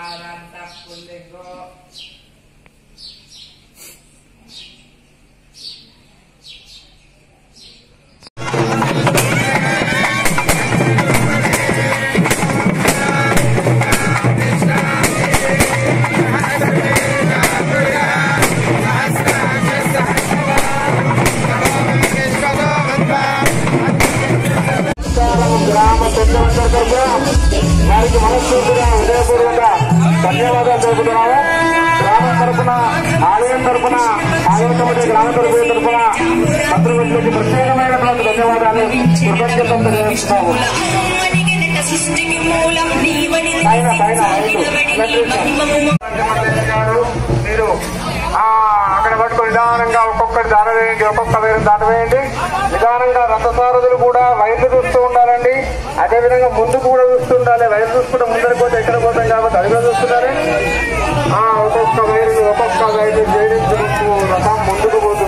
আরান্তাপ করলে গ గ్రామ తొలి ధన్యవాదాలు తెలుపుతున్నాము. గ్రామం తరఫున ఆలయం తరఫున ఆలయం కమిటీ గ్రామ తరఫు తరఫున మంత్రులకు ప్రత్యేకమైనటువంటి ధన్యవాదాలు కృతజ్ఞతలు తెలియజేస్తున్నాము. మీరు అక్కడ పట్టుకుని నిదానంగా ఒక్కొక్కటి దాటవేయండి ఒక్కొక్క వేరు దాటవేయండి నిదానంగా రథసారథులు కూడా వైర్లు చూస్తూ ఉండాలండి అదేవిధంగా ముందుకు కూడా చూస్తూ ఉండాలి వైర్లు చూసుకుంటే ముందర పోతే ఎక్కడ పోతాం కాబట్టి అది చూస్తున్నారే చూస్తున్నారు ఆ, ఒక్కొక్క వైరు ఒక్కొక్క వైరు జయించుకుంటూ రథం ముందుకు పోతుంది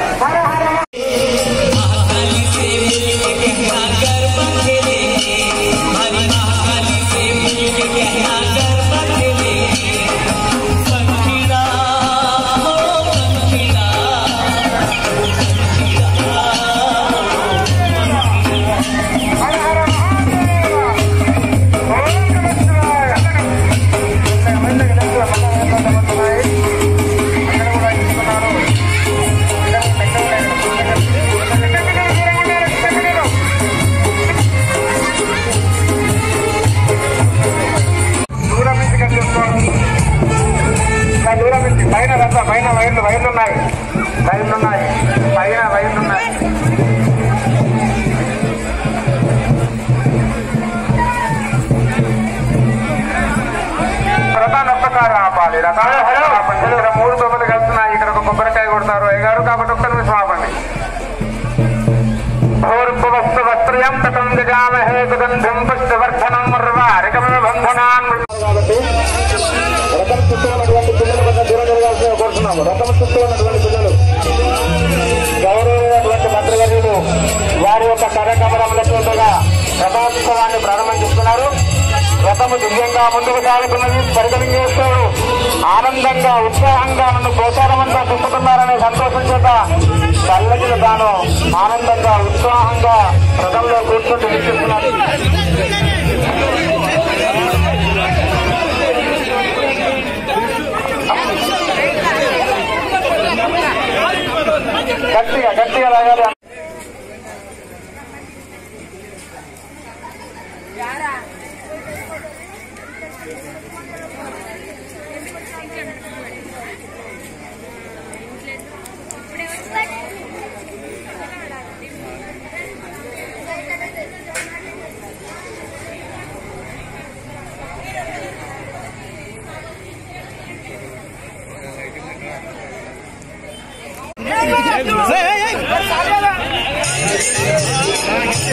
పైన రద్ద పైన వైర్లు వైర్లు ఉన్నాయి వైర్లు ఉన్నాయి పైన వైర్లు ఉన్నాయి రథాన్ని ఒక్కసారి ఆపాలి రథాన్ని ఒక్కసారి ఆపండి ఇక్కడ మూడు తొమ్మిది కలుస్తున్నాయి ఇక్కడ ఒక కొబ్బరికాయ కొడతారు అయ్యగారు కాబట్టి ఒక్క నిమిషం ఆపండి భూర్భువస్సు వస్త్రయం తటం జగామహే సుగంధం పుష్పవర్ధనం మర్వారికమే బంధనాన్ కాబట్టి రథం చుట్టూ రథం చుట్టూ ఉన్నటువంటి పిల్లలు గౌరవమైనటువంటి మంత్రివర్యులు వారి యొక్క కార్యక్రమాలతో రథోత్సవాన్ని ప్రారంభిస్తున్నారు రథము దివ్యంగా ముందుకు సాగుతున్నది. పరిగణించేస్తాడు ఆనందంగా ఉత్సాహంగా నన్ను ప్రోత్సాహమంతా చూపుతున్నారనే సంతోషం చేత చల్లగిన తాను ఆనందంగా ఉత్సాహంగా రథంలో Layar.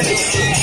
Yes.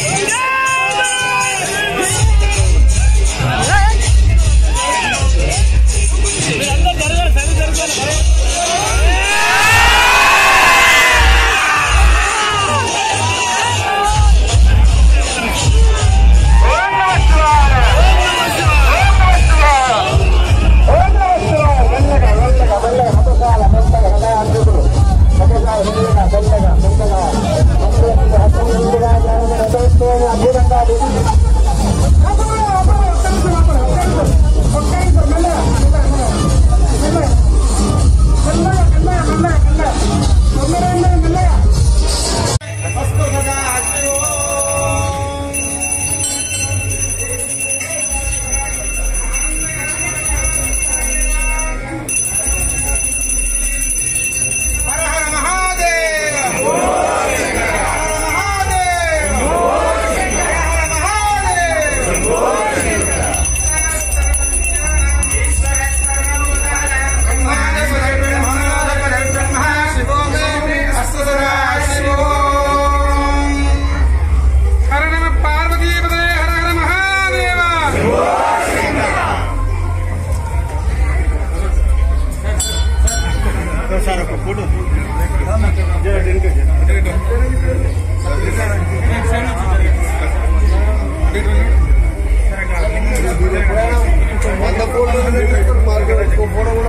సార్ ఒక ఫోటో వంద ఫోటో మార్కెట్ ఫోటో